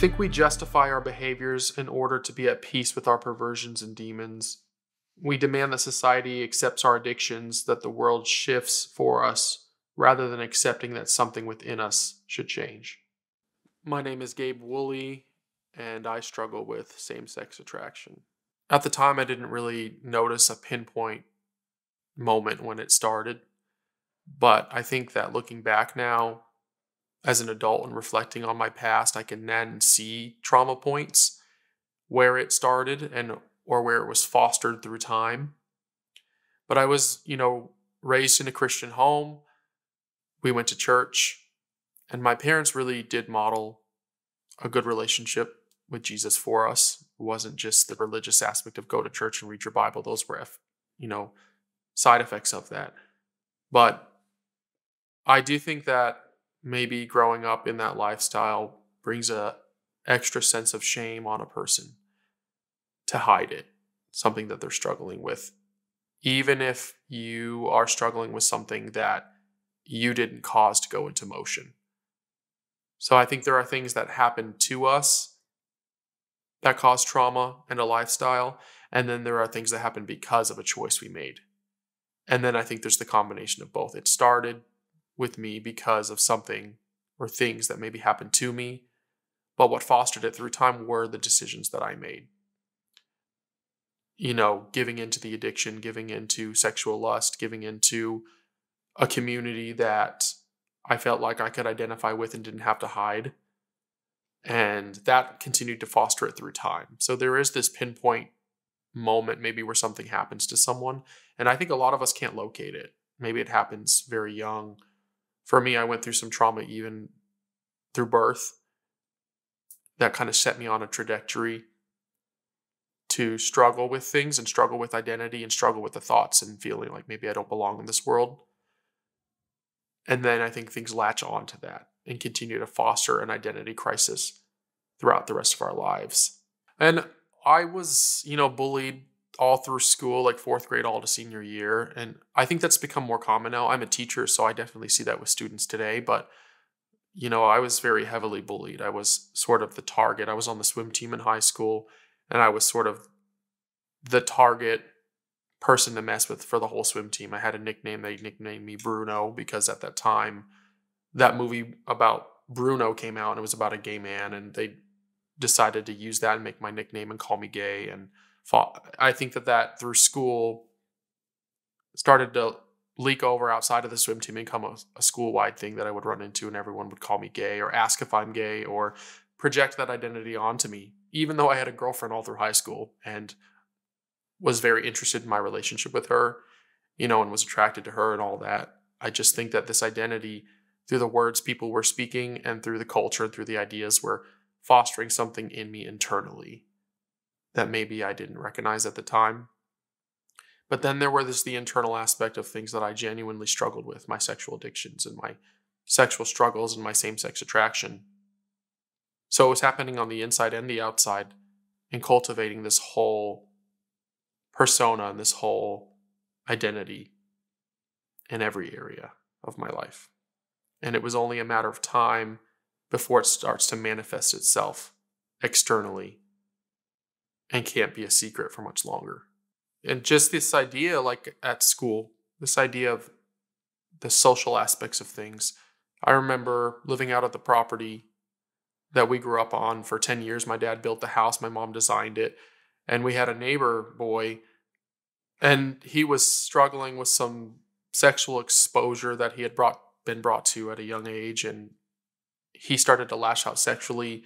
think we justify our behaviors in order to be at peace with our perversions and demons. We demand that society accepts our addictions, that the world shifts for us, rather than accepting that something within us should change. My name is Gabe Woolley, and I struggle with same sex attraction. At the time, I didn't really notice a pinpoint moment when it started, but I think that looking back now, as an adult and reflecting on my past, I can then see trauma points where it started and or where it was fostered through time. But I was, you know, raised in a Christian home. We went to church, and my parents really did model a good relationship with Jesus for us. It wasn't just the religious aspect of go to church and read your Bible. Those were, you know, side effects of that. But I do think that maybe growing up in that lifestyle brings a extra sense of shame on a person to hide it, something that they're struggling with. Even if you are struggling with something that you didn't cause to go into motion. So I think there are things that happen to us that cause trauma and a lifestyle. And then there are things that happen because of a choice we made. And then I think there's the combination of both. It started with me because of something or things that maybe happened to me, but what fostered it through time were the decisions that I made. You know, giving into the addiction, giving into sexual lust, giving into a community that I felt like I could identify with and didn't have to hide. And that continued to foster it through time. So there is this pinpoint moment, maybe where something happens to someone. And I think a lot of us can't locate it. Maybe it happens very young for me, I went through some trauma even through birth that kind of set me on a trajectory to struggle with things and struggle with identity and struggle with the thoughts and feeling like maybe I don't belong in this world. And then I think things latch on to that and continue to foster an identity crisis throughout the rest of our lives. And I was, you know, bullied all through school, like fourth grade, all to senior year. And I think that's become more common now. I'm a teacher, so I definitely see that with students today. But, you know, I was very heavily bullied. I was sort of the target. I was on the swim team in high school, and I was sort of the target person to mess with for the whole swim team. I had a nickname. They nicknamed me Bruno because at that time, that movie about Bruno came out and it was about a gay man, and they decided to use that and make my nickname and call me gay. And I think that that through school started to leak over outside of the swim team and become a, a school wide thing that I would run into, and everyone would call me gay or ask if I'm gay or project that identity onto me, even though I had a girlfriend all through high school and was very interested in my relationship with her, you know, and was attracted to her and all that. I just think that this identity, through the words people were speaking and through the culture and through the ideas, were fostering something in me internally that maybe I didn't recognize at the time. But then there was the internal aspect of things that I genuinely struggled with my sexual addictions and my sexual struggles and my same sex attraction. So it was happening on the inside and the outside and cultivating this whole persona and this whole identity in every area of my life. And it was only a matter of time before it starts to manifest itself externally and can't be a secret for much longer. And just this idea, like at school, this idea of the social aspects of things. I remember living out at the property that we grew up on for 10 years. My dad built the house, my mom designed it, and we had a neighbor boy, and he was struggling with some sexual exposure that he had brought been brought to at a young age and he started to lash out sexually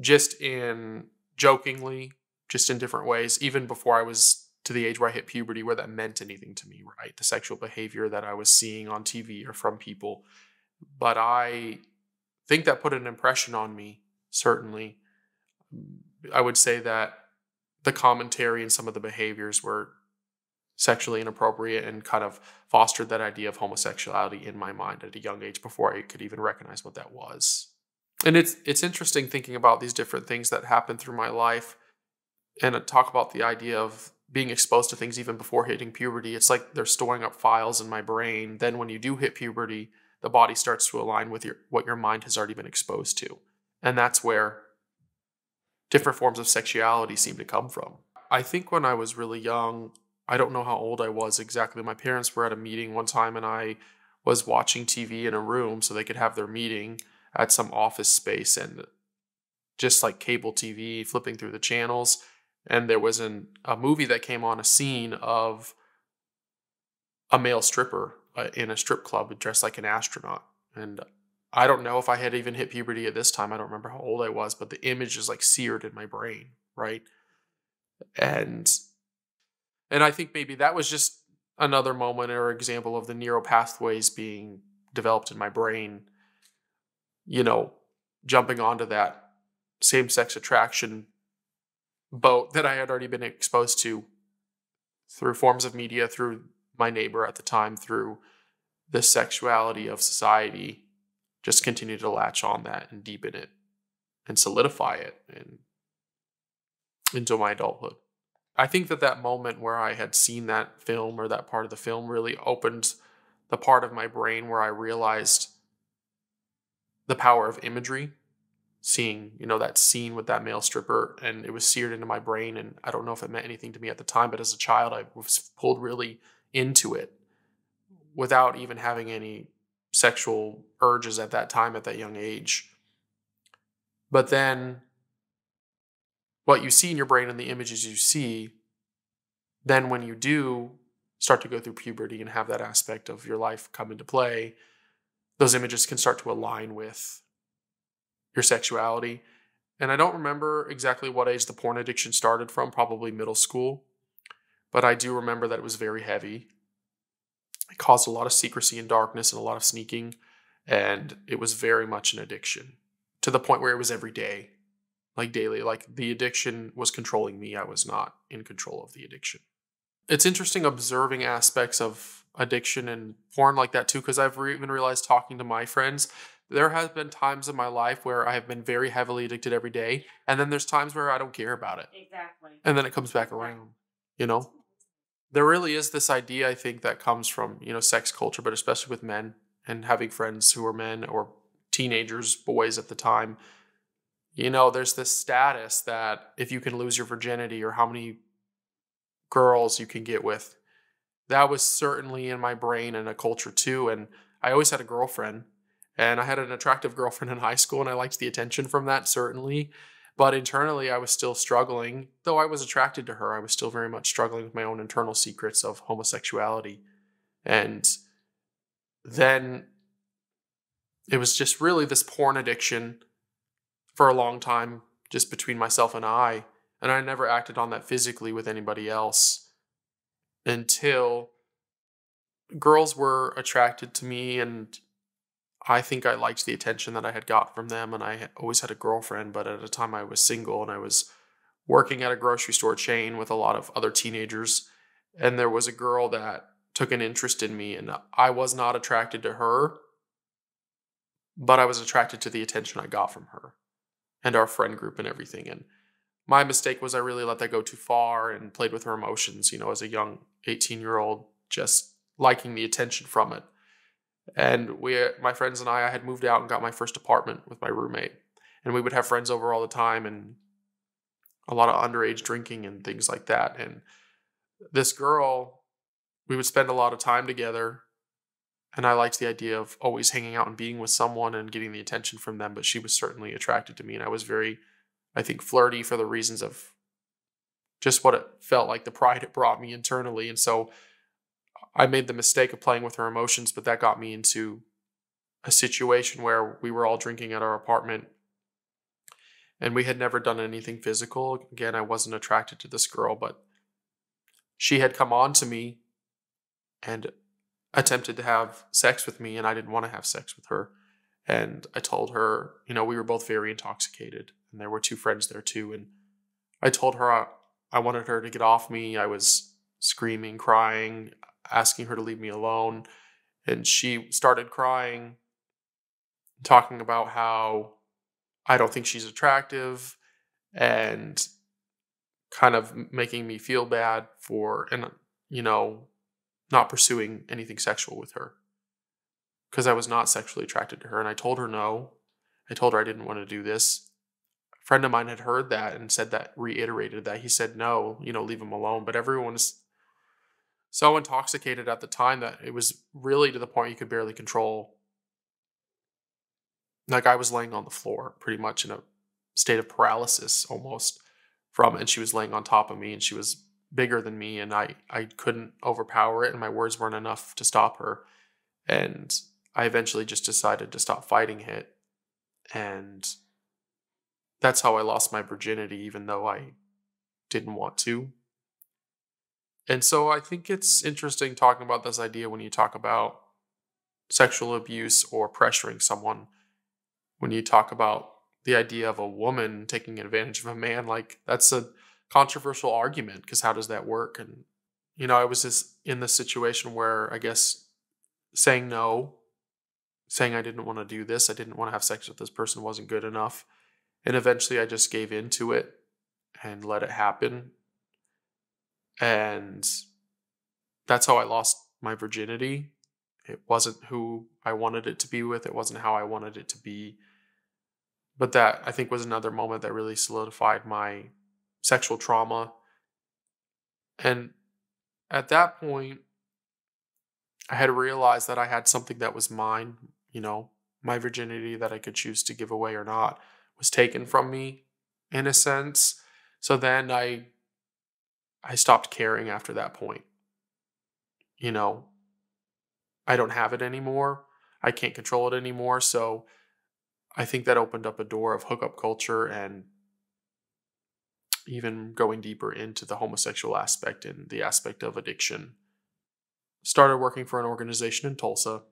just in jokingly just in different ways, even before I was to the age where I hit puberty, where that meant anything to me, right? The sexual behavior that I was seeing on TV or from people. But I think that put an impression on me, certainly. I would say that the commentary and some of the behaviors were sexually inappropriate and kind of fostered that idea of homosexuality in my mind at a young age before I could even recognize what that was. And it's it's interesting thinking about these different things that happened through my life and talk about the idea of being exposed to things even before hitting puberty. It's like they're storing up files in my brain. Then when you do hit puberty, the body starts to align with your what your mind has already been exposed to. And that's where different forms of sexuality seem to come from. I think when I was really young, I don't know how old I was exactly. My parents were at a meeting one time and I was watching TV in a room so they could have their meeting at some office space and just like cable TV, flipping through the channels. And there was an, a movie that came on a scene of a male stripper uh, in a strip club dressed like an astronaut. And I don't know if I had even hit puberty at this time. I don't remember how old I was, but the image is like seared in my brain, right? And and I think maybe that was just another moment or example of the neural pathways being developed in my brain, you know, jumping onto that same sex attraction boat that I had already been exposed to through forms of media, through my neighbor at the time, through the sexuality of society, just continue to latch on that and deepen it and solidify it and into my adulthood. I think that that moment where I had seen that film or that part of the film really opened the part of my brain where I realized the power of imagery. Seeing, you know, that scene with that male stripper, and it was seared into my brain. And I don't know if it meant anything to me at the time, but as a child, I was pulled really into it without even having any sexual urges at that time, at that young age. But then what you see in your brain and the images you see, then when you do start to go through puberty and have that aspect of your life come into play, those images can start to align with your sexuality. And I don't remember exactly what age the porn addiction started from, probably middle school. But I do remember that it was very heavy. It caused a lot of secrecy and darkness and a lot of sneaking. And it was very much an addiction to the point where it was every day like daily. Like the addiction was controlling me. I was not in control of the addiction. It's interesting observing aspects of addiction and porn like that too, because I've re- even realized talking to my friends, there has been times in my life where I have been very heavily addicted every day, and then there's times where I don't care about it. Exactly. And then it comes back around, you know? There really is this idea, I think, that comes from, you know, sex culture, but especially with men and having friends who are men or teenagers, boys at the time, you know, there's this status that if you can lose your virginity or how many girls you can get with, that was certainly in my brain and a culture too. And I always had a girlfriend and I had an attractive girlfriend in high school and I liked the attention from that, certainly. But internally, I was still struggling. Though I was attracted to her, I was still very much struggling with my own internal secrets of homosexuality. And then it was just really this porn addiction for a long time just between myself and I. And I never acted on that physically with anybody else until girls were attracted to me and I think I liked the attention that I had got from them and I always had a girlfriend but at a time I was single and I was working at a grocery store chain with a lot of other teenagers and there was a girl that took an interest in me and I was not attracted to her but I was attracted to the attention I got from her and our friend group and everything. And my mistake was I really let that go too far and played with her emotions, you know, as a young 18 year old, just liking the attention from it. And we, my friends and I, I had moved out and got my first apartment with my roommate. And we would have friends over all the time and a lot of underage drinking and things like that. And this girl, we would spend a lot of time together and I liked the idea of always hanging out and being with someone and getting the attention from them. But she was certainly attracted to me, and I was very, I think, flirty for the reasons of just what it felt like the pride it brought me internally. And so I made the mistake of playing with her emotions, but that got me into a situation where we were all drinking at our apartment and we had never done anything physical. Again, I wasn't attracted to this girl, but she had come on to me and attempted to have sex with me and I didn't want to have sex with her. And I told her, you know, we were both very intoxicated and there were two friends there too. And I told her I, I wanted her to get off me. I was screaming, crying, asking her to leave me alone. And she started crying, talking about how I don't think she's attractive and kind of making me feel bad for, and, you know, not pursuing anything sexual with her because I was not sexually attracted to her. And I told her no. I told her I didn't want to do this A friend of mine had heard that and said that, reiterated that. He said, no, you know, leave him alone. But everyone so intoxicated at the time that it was really to the point you could barely control. Like I was laying on the floor pretty much in a state of paralysis almost from. And she was laying on top of me and she was bigger than me and I, I couldn't overpower it and my words weren't enough to stop her. And I eventually just decided to stop fighting it. And that's how I lost my virginity, even though I didn't want to. And so I think it's interesting talking about this idea when you talk about sexual abuse or pressuring someone. When you talk about the idea of a woman taking advantage of a man, like that's a controversial argument because how does that work? And, you know, I was just in this situation where I guess saying no, saying I didn't want to do this, I didn't want to have sex with this person wasn't good enough. And eventually I just gave into it and let it happen and that's how I lost my virginity. It wasn't who I wanted it to be with, it wasn't how I wanted it to be. But that I think was another moment that really solidified my sexual trauma. And at that point, I had realized that I had something that was mine, you know, my virginity that I could choose to give away or not was taken from me in a sense. So then I I stopped caring after that point. You know, I don't have it anymore. I can't control it anymore. So I think that opened up a door of hookup culture and even going deeper into the homosexual aspect and the aspect of addiction. Started working for an organization in Tulsa,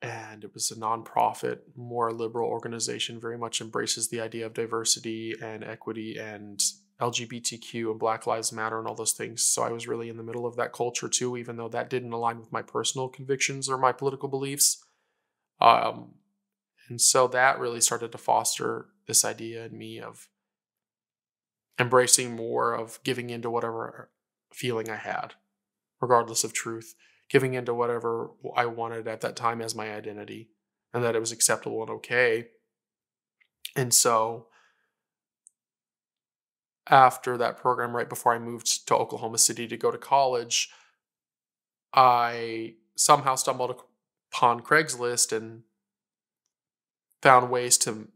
and it was a nonprofit, more liberal organization, very much embraces the idea of diversity and equity and LGBTQ and Black Lives Matter and all those things. So I was really in the middle of that culture too, even though that didn't align with my personal convictions or my political beliefs. Um, and so that really started to foster this idea in me of embracing more of giving into whatever feeling I had, regardless of truth, giving into whatever I wanted at that time as my identity, and that it was acceptable and okay. And so after that program, right before I moved to Oklahoma City to go to college, I somehow stumbled upon Craigslist and found ways to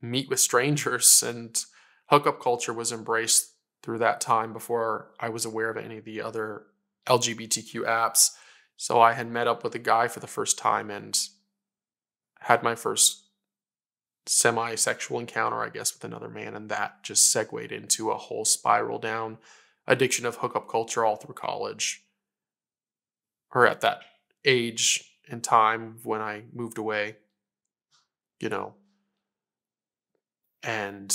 meet with strangers and hookup culture was embraced through that time before I was aware of any of the other LGBTQ apps. So I had met up with a guy for the first time and had my first semi sexual encounter, I guess, with another man. And that just segued into a whole spiral down addiction of hookup culture all through college or at that age and time when I moved away, you know. And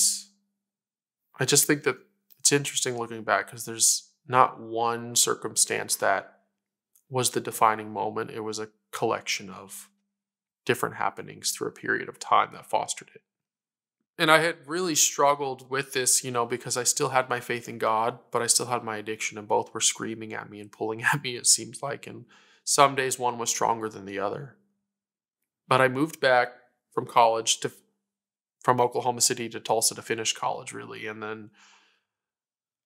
I just think that it's interesting looking back because there's not one circumstance that was the defining moment. It was a collection of different happenings through a period of time that fostered it. And I had really struggled with this, you know, because I still had my faith in God, but I still had my addiction, and both were screaming at me and pulling at me, it seems like. And some days one was stronger than the other. But I moved back from college to from Oklahoma City to Tulsa to finish college, really. And then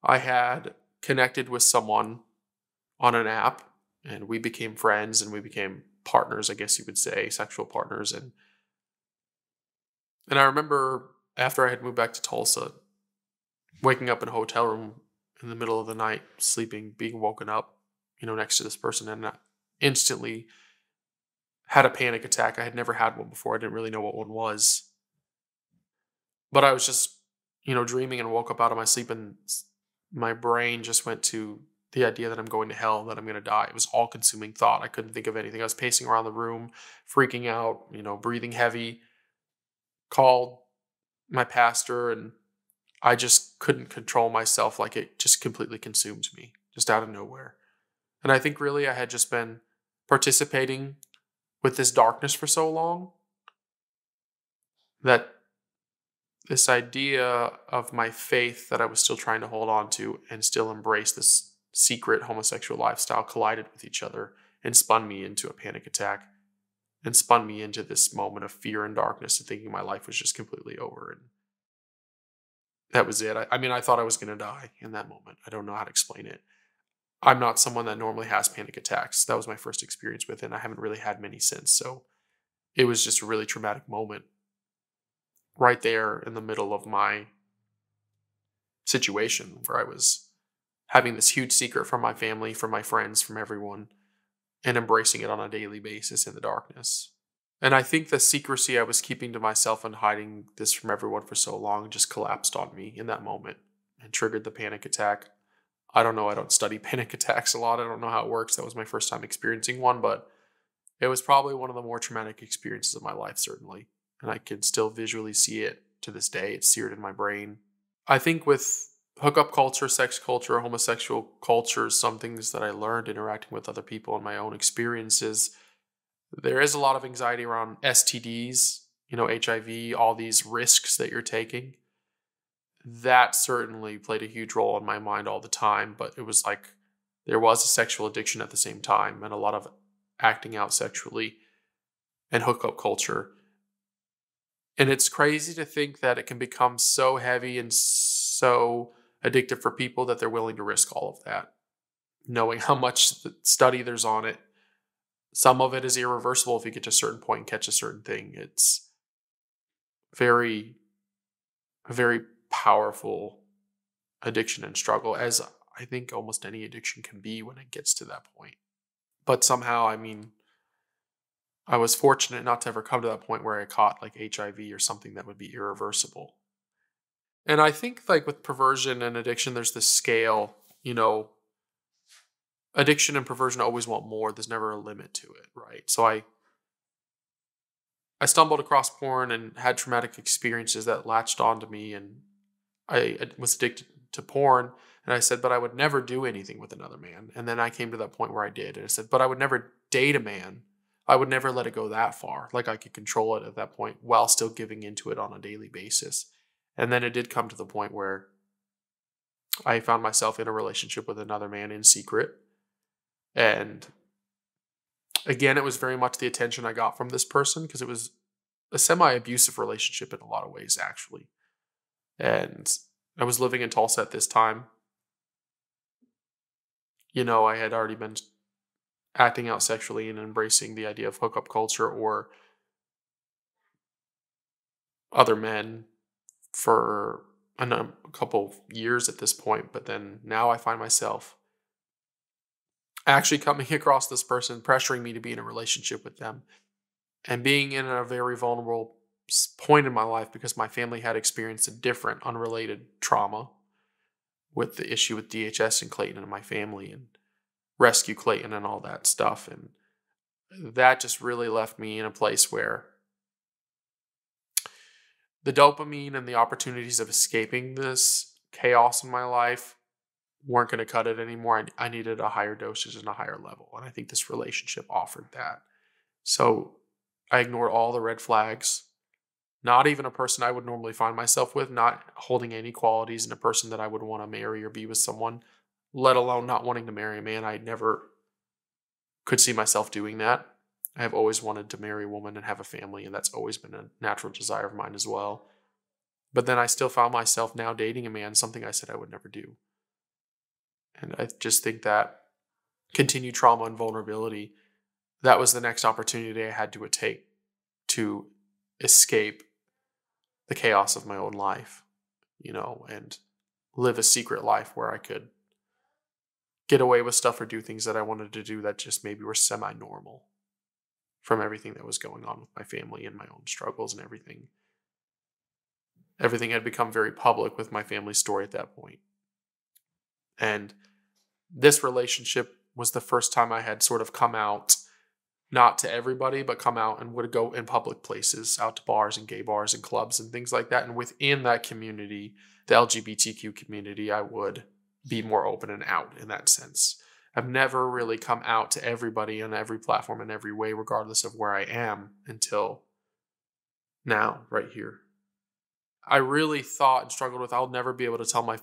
I had connected with someone on an app, and we became friends and we became partners, I guess you would say, sexual partners. And and I remember after I had moved back to Tulsa, waking up in a hotel room in the middle of the night, sleeping, being woken up, you know, next to this person, and I instantly had a panic attack. I had never had one before. I didn't really know what one was. But I was just, you know, dreaming and woke up out of my sleep and my brain just went to the idea that I'm going to hell, that I'm going to die. It was all consuming thought. I couldn't think of anything. I was pacing around the room, freaking out, you know, breathing heavy. Called my pastor, and I just couldn't control myself. Like it just completely consumed me, just out of nowhere. And I think really I had just been participating with this darkness for so long that this idea of my faith that I was still trying to hold on to and still embrace this secret homosexual lifestyle collided with each other and spun me into a panic attack and spun me into this moment of fear and darkness and thinking my life was just completely over. And that was it. I, I mean, I thought I was going to die in that moment. I don't know how to explain it. I'm not someone that normally has panic attacks. That was my first experience with it. And I haven't really had many since. So it was just a really traumatic moment right there in the middle of my situation where I was having this huge secret from my family, from my friends, from everyone, and embracing it on a daily basis in the darkness. And I think the secrecy I was keeping to myself and hiding this from everyone for so long just collapsed on me in that moment and triggered the panic attack. I don't know. I don't study panic attacks a lot. I don't know how it works. That was my first time experiencing one, but it was probably one of the more traumatic experiences of my life, certainly. And I can still visually see it to this day. It's seared in my brain. I think with hookup culture, sex culture, homosexual culture, some things that I learned interacting with other people and my own experiences, there is a lot of anxiety around STDs, you know, HIV, all these risks that you're taking that certainly played a huge role in my mind all the time. But it was like there was a sexual addiction at the same time and a lot of acting out sexually and hookup culture. And it's crazy to think that it can become so heavy and so addictive for people that they're willing to risk all of that, knowing how much study there's on it. Some of it is irreversible if you get to a certain point and catch a certain thing. It's very, very powerful addiction and struggle, as I think almost any addiction can be when it gets to that point. But somehow, I mean, I was fortunate not to ever come to that point where I caught like HIV or something that would be irreversible. And I think like with perversion and addiction, there's this scale, you know, addiction and perversion always want more. There's never a limit to it, right? So I I stumbled across porn and had traumatic experiences that latched onto me and I was addicted to porn. And I said, but I would never do anything with another man. And then I came to that point where I did. And I said, but I would never date a man. I would never let it go that far. Like I could control it at that point while still giving into it on a daily basis. And then it did come to the point where I found myself in a relationship with another man in secret. And again, it was very much the attention I got from this person because it was a semi abusive relationship in a lot of ways, actually. And I was living in Tulsa at this time. You know, I had already been acting out sexually and embracing the idea of hookup culture or other men for a, num- a couple years at this point. But then now I find myself actually coming across this person, pressuring me to be in a relationship with them, and being in a very vulnerable point in my life because my family had experienced a different unrelated trauma with the issue with DHS and Clayton and my family and rescue Clayton and all that stuff. And that just really left me in a place where the dopamine and the opportunities of escaping this chaos in my life weren't going to cut it anymore. I, I needed a higher dosage and a higher level. And I think this relationship offered that. So I ignored all the red flags not even a person I would normally find myself with, not holding any qualities in a person that I would want to marry or be with someone, let alone not wanting to marry a man. I never could see myself doing that. I have always wanted to marry a woman and have a family, and that's always been a natural desire of mine as well. But then I still found myself now dating a man, something I said I would never do. And I just think that continued trauma and vulnerability, that was the next opportunity I had to take to escape the chaos of my own life, you know, and live a secret life where I could get away with stuff or do things that I wanted to do that just maybe were semi normal from everything that was going on with my family and my own struggles and everything. Everything had become very public with my family story at that point. And this relationship was the first time I had sort of come out not to everybody, but come out and would go in public places, out to bars and gay bars and clubs and things like that. And within that community, the LGBTQ community, I would be more open and out in that sense. I've never really come out to everybody on every platform in every way, regardless of where I am, until now, right here. I really thought and struggled with I'll never be able to tell my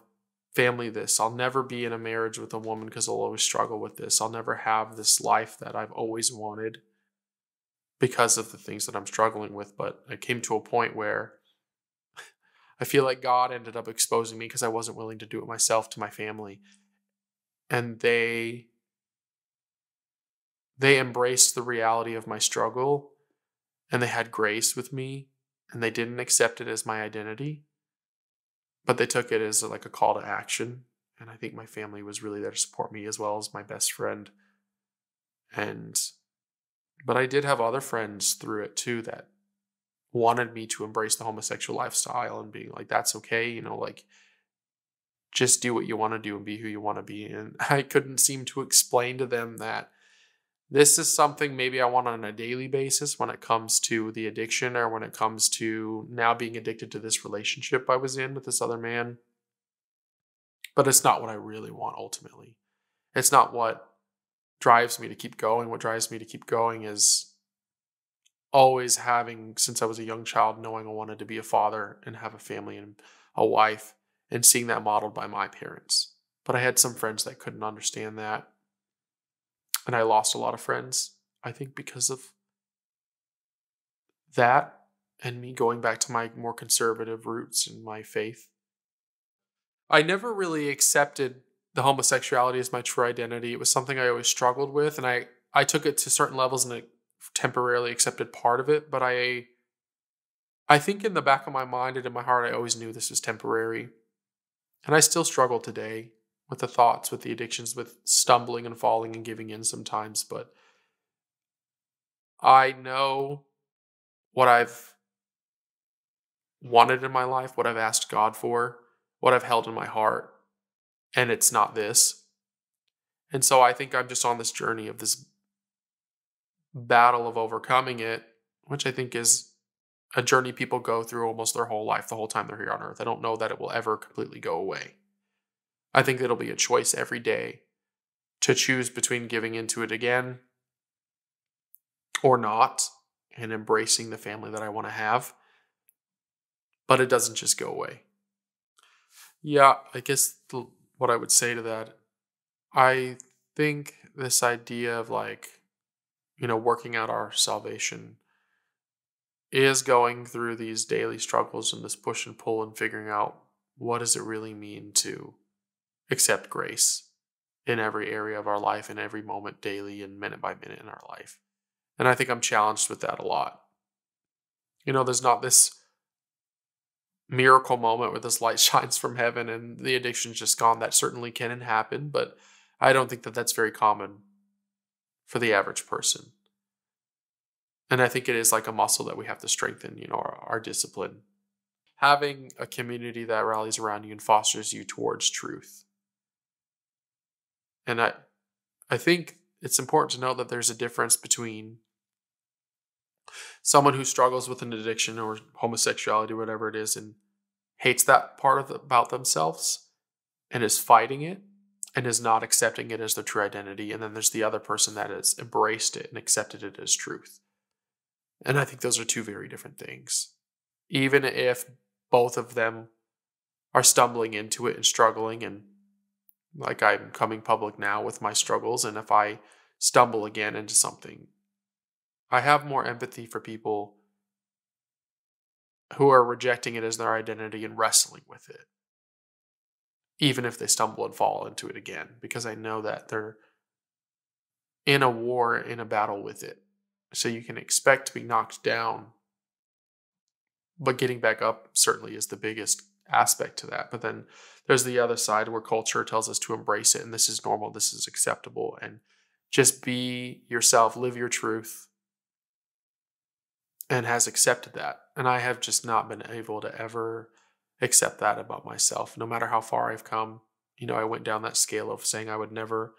family this. I'll never be in a marriage with a woman because I'll always struggle with this. I'll never have this life that I've always wanted because of the things that I'm struggling with. But I came to a point where I feel like God ended up exposing me because I wasn't willing to do it myself to my family. And they they embraced the reality of my struggle and they had grace with me and they didn't accept it as my identity but they took it as like a call to action and i think my family was really there to support me as well as my best friend and but i did have other friends through it too that wanted me to embrace the homosexual lifestyle and being like that's okay you know like just do what you want to do and be who you want to be and i couldn't seem to explain to them that this is something maybe I want on a daily basis when it comes to the addiction or when it comes to now being addicted to this relationship I was in with this other man. But it's not what I really want ultimately. It's not what drives me to keep going. What drives me to keep going is always having, since I was a young child, knowing I wanted to be a father and have a family and a wife and seeing that modeled by my parents. But I had some friends that couldn't understand that and I lost a lot of friends, I think, because of that and me going back to my more conservative roots and my faith. I never really accepted the homosexuality as my true identity. It was something I always struggled with, and I, I took it to certain levels and I temporarily accepted part of it, but I I think in the back of my mind and in my heart I always knew this was temporary. And I still struggle today with the thoughts, with the addictions, with stumbling and falling and giving in sometimes. But I know what I've wanted in my life, what I've asked God for, what I've held in my heart, and it's not this. And so I think I'm just on this journey of this battle of overcoming it, which I think is a journey people go through almost their whole life, the whole time they're here on earth. I don't know that it will ever completely go away. I think it'll be a choice every day to choose between giving into it again or not and embracing the family that I want to have. But it doesn't just go away. Yeah, I guess the, what I would say to that, I think this idea of like, you know, working out our salvation is going through these daily struggles and this push and pull and figuring out what does it really mean to accept grace in every area of our life, in every moment, daily and minute by minute in our life. And I think I'm challenged with that a lot. You know, there's not this miracle moment where this light shines from heaven and the addiction's just gone. That certainly can happen, but I don't think that that's very common for the average person. And I think it is like a muscle that we have to strengthen, you know, our, our discipline. Having a community that rallies around you and fosters you towards truth and I I think it's important to know that there's a difference between someone who struggles with an addiction or homosexuality, whatever it is, and hates that part of the, about themselves and is fighting it and is not accepting it as their true identity. And then there's the other person that has embraced it and accepted it as truth. And I think those are two very different things. Even if both of them are stumbling into it and struggling and like I'm coming public now with my struggles, and if I stumble again into something, I have more empathy for people who are rejecting it as their identity and wrestling with it, even if they stumble and fall into it again, because I know that they're in a war, in a battle with it. So you can expect to be knocked down, but getting back up certainly is the biggest aspect to that. But then there's the other side where culture tells us to embrace it and this is normal, this is acceptable, and just be yourself, live your truth, and has accepted that. And I have just not been able to ever accept that about myself, no matter how far I've come. You know, I went down that scale of saying I would never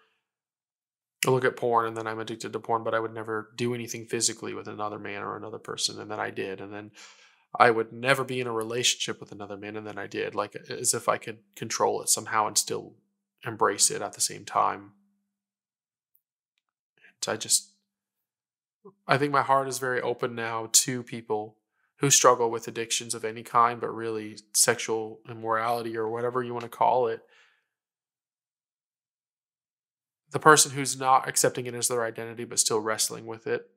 look at porn and then I'm addicted to porn, but I would never do anything physically with another man or another person. And then I did. And then I would never be in a relationship with another man, and then I did, like as if I could control it somehow and still embrace it at the same time. And I just, I think my heart is very open now to people who struggle with addictions of any kind, but really sexual immorality or whatever you want to call it. The person who's not accepting it as their identity but still wrestling with it,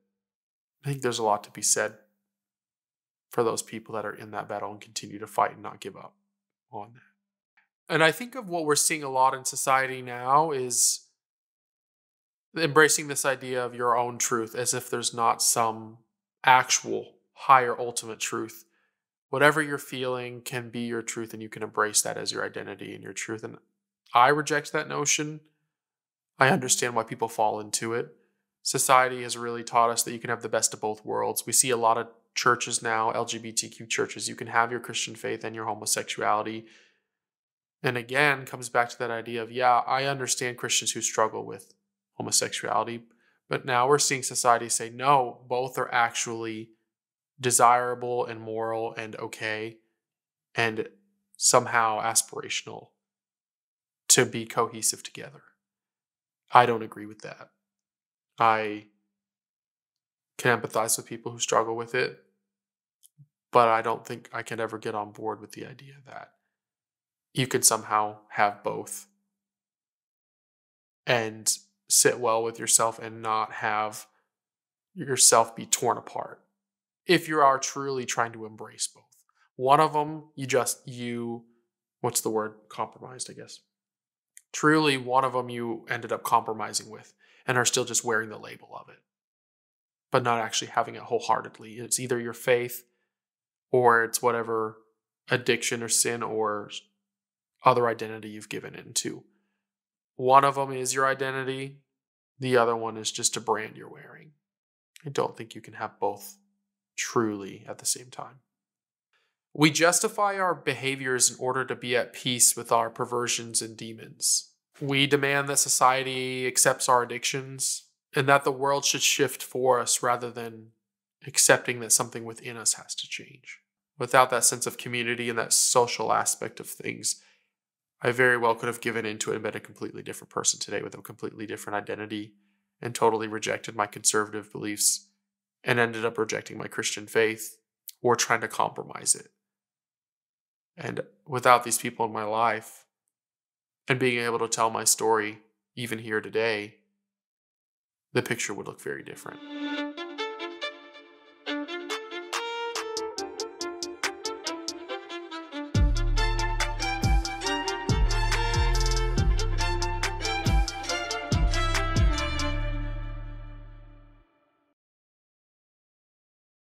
I think there's a lot to be said for those people that are in that battle and continue to fight and not give up on that. And I think of what we're seeing a lot in society now is embracing this idea of your own truth as if there's not some actual higher ultimate truth. Whatever you're feeling can be your truth, and you can embrace that as your identity and your truth. And I reject that notion. I understand why people fall into it. Society has really taught us that you can have the best of both worlds. We see a lot of churches now, LGBTQ churches, you can have your Christian faith and your homosexuality. And again, comes back to that idea of, yeah, I understand Christians who struggle with homosexuality, but now we're seeing society say, no, both are actually desirable and moral and okay and somehow aspirational to be cohesive together. I don't agree with that. I can empathize with people who struggle with it, but I don't think I can ever get on board with the idea that you can somehow have both and sit well with yourself and not have yourself be torn apart if you are truly trying to embrace both. One of them, you just, you, what's the word? Compromised, I guess. Truly, one of them you ended up compromising with and are still just wearing the label of it, but not actually having it wholeheartedly. It's either your faith or it's whatever addiction or sin or other identity you've given into. One of them is your identity, the other one is just a brand you're wearing. I don't think you can have both truly at the same time. We justify our behaviors in order to be at peace with our perversions and demons. We demand that society accepts our addictions and that the world should shift for us rather than accepting that something within us has to change. Without that sense of community and that social aspect of things, I very well could have given into it and been a completely different person today with a completely different identity and totally rejected my conservative beliefs and ended up rejecting my Christian faith or trying to compromise it. And without these people in my life and being able to tell my story, even here today, the picture would look very different.